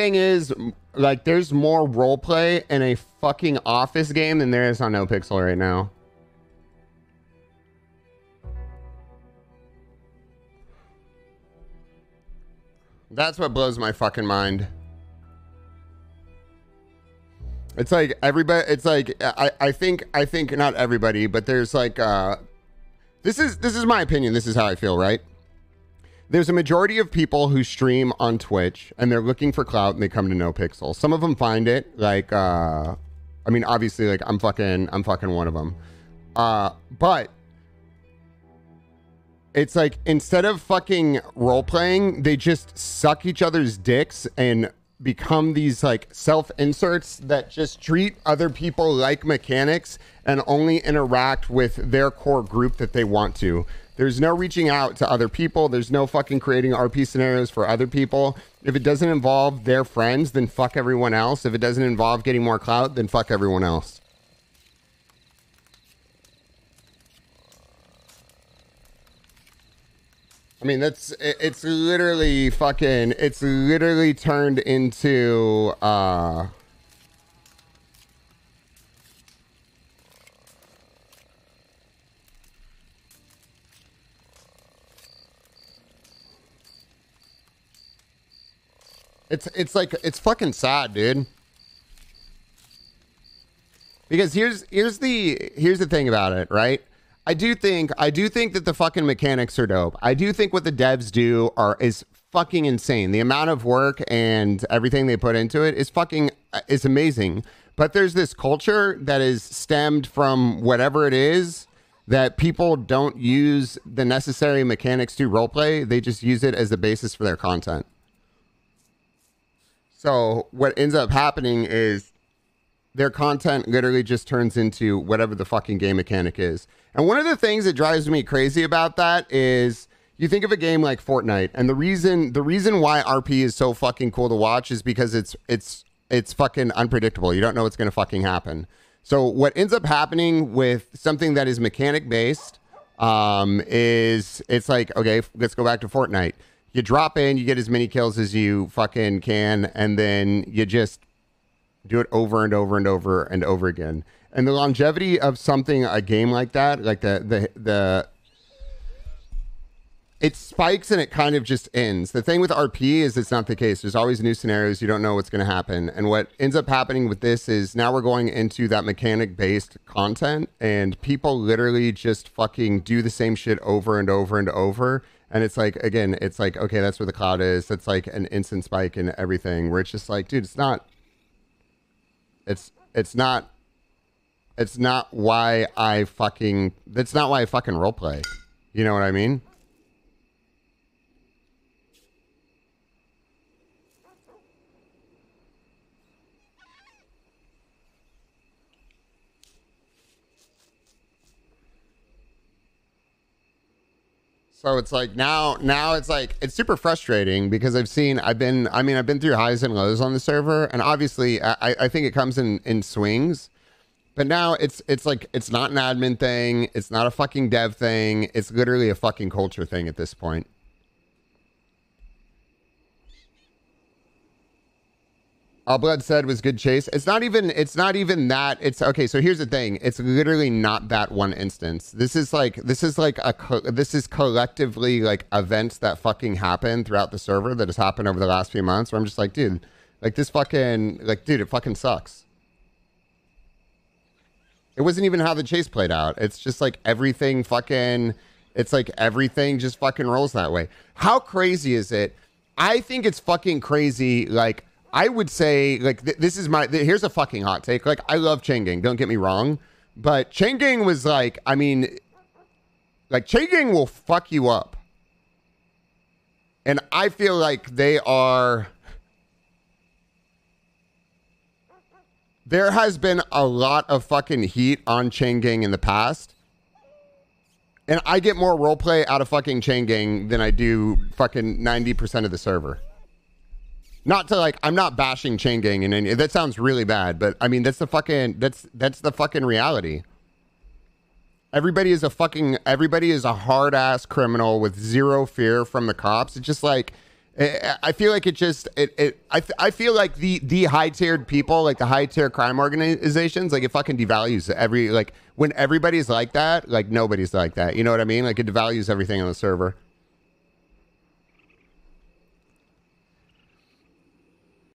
thing is, like, there's more roleplay in a fucking office game than there is on NoPixel right now. That's what blows my fucking mind. It's like everybody. It's like I. I think. I think not everybody, but there's like. uh This is this is my opinion. This is how I feel. Right. There's a majority of people who stream on Twitch and they're looking for clout and they come to NoPixel. Some of them find it. Like. uh I mean, obviously, like I'm fucking. I'm fucking one of them. Uh, but it's like instead of fucking role playing, they just suck each other's dicks and become these like self inserts that just treat other people like mechanics and only interact with their core group that they want to. There's no reaching out to other people. There's no fucking creating RP scenarios for other people. If it doesn't involve their friends, then fuck everyone else. If it doesn't involve getting more clout, then fuck everyone else. I mean, that's it's literally fucking. It's literally turned into. uh It's it's like it's fucking sad, dude. Because here's here's the here's the thing about it, right? I do think I do think that the fucking mechanics are dope. I do think what the devs do are is fucking insane. The amount of work and everything they put into it is fucking uh, is amazing. But there's this culture that is stemmed from whatever it is that people don't use the necessary mechanics to roleplay. They just use it as the basis for their content. So what ends up happening is their content literally just turns into whatever the fucking game mechanic is. And one of the things that drives me crazy about that is you think of a game like Fortnite, and the reason the reason why RP is so fucking cool to watch is because it's it's it's fucking unpredictable. You don't know what's gonna fucking happen. So what ends up happening with something that is mechanic based um, is it's like okay, let's go back to Fortnite. You drop in, you get as many kills as you fucking can, and then you just do it over and over and over and over again. And the longevity of something, a game like that, like the the the it spikes and it kind of just ends. The thing with RP is it's not the case. There's always new scenarios. You don't know what's going to happen. And what ends up happening with this is now we're going into that mechanic based content and people literally just fucking do the same shit over and over and over. And it's like, again, it's like, okay, that's where the cloud is. That's like an instant spike in everything where it's just like, dude, it's not, it's, it's not, it's not why I fucking, that's not why I fucking roleplay. You know what I mean? So it's like now, now it's like it's super frustrating because I've seen, I've been, I mean, I've been through highs and lows on the server, and obviously, I, I think it comes in in swings. But now it's it's like it's not an admin thing, it's not a fucking dev thing, it's literally a fucking culture thing at this point. Blood said was good chase. It's not even. It's not even that. It's okay. So here's the thing. It's literally not that one instance. This is like. This is like a. co- This is collectively like events that fucking happen throughout the server that has happened over the last few months. Where I'm just like, dude, like this fucking, like, dude, it fucking sucks. It wasn't even how the chase played out. It's just like everything fucking. It's like everything just fucking rolls that way. How crazy is it? I think it's fucking crazy. Like I would say, like th- this is my. Th- here's a fucking hot take. Like I love Chang Gang. Don't get me wrong, but Chang Gang was like. I mean, like Chang Gang will fuck you up, and I feel like they are. There has been a lot of fucking heat on Chang Gang in the past. And I get more roleplay out of fucking Chang Gang than I do fucking 90% of the server. Not to like, I'm not bashing Chang Gang and any, that sounds really bad, but I mean, that's the fucking, that's, that's the fucking reality. Everybody is a fucking, everybody is a hard ass criminal with zero fear from the cops. It's just like, I I feel like it just it, it I, I feel like the the high tiered people like the high tier crime organizations like it fucking devalues every like when everybody's like that like nobody's like that you know what I mean like it devalues everything on the server